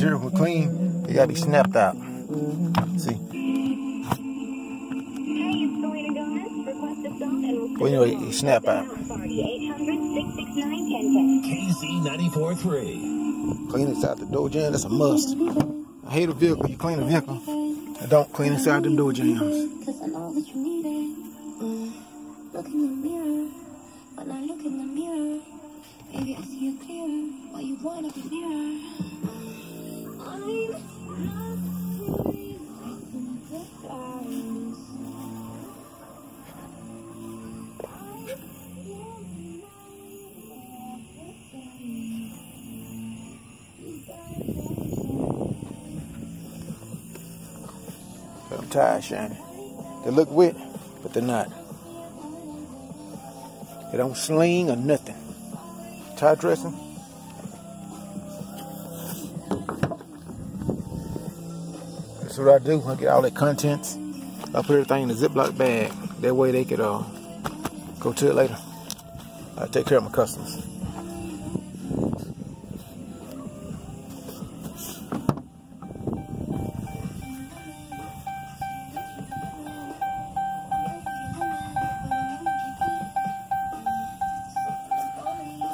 vehicle clean, it gotta be snapped out. See? Well, anyway, it snap out. KC 94.3. Clean inside the door jamb, that's a must. I hate a vehicle, you clean a vehicle, I don't clean inside the door jambs. Cause I know that you need it. Look in the mirror. When I look in the mirror, baby, I see you clearer. Why you wanna be nearer? Tires shiny. They look wet, but they're not. They don't sling or nothing. Tire dressing. That's what I do. I get all the contents. I put everything in a Ziploc bag. That way they could uh, go to it later. I take care of my customers.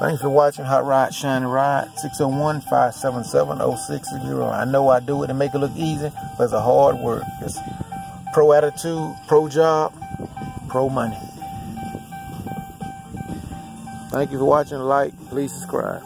Thanks for watching Hot Rod Shiny Rod 601-577-0660. I know I do it to make it look easy, but it's a hard work. It's pro attitude, pro job, pro money. Thank you for watching. Like, please subscribe.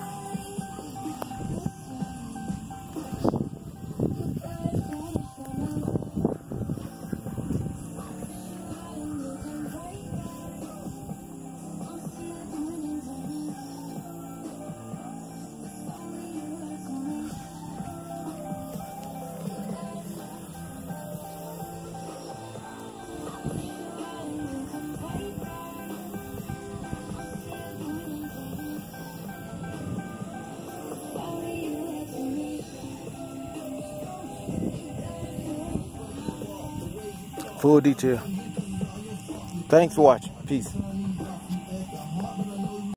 Full detail. Thanks for watching. Peace.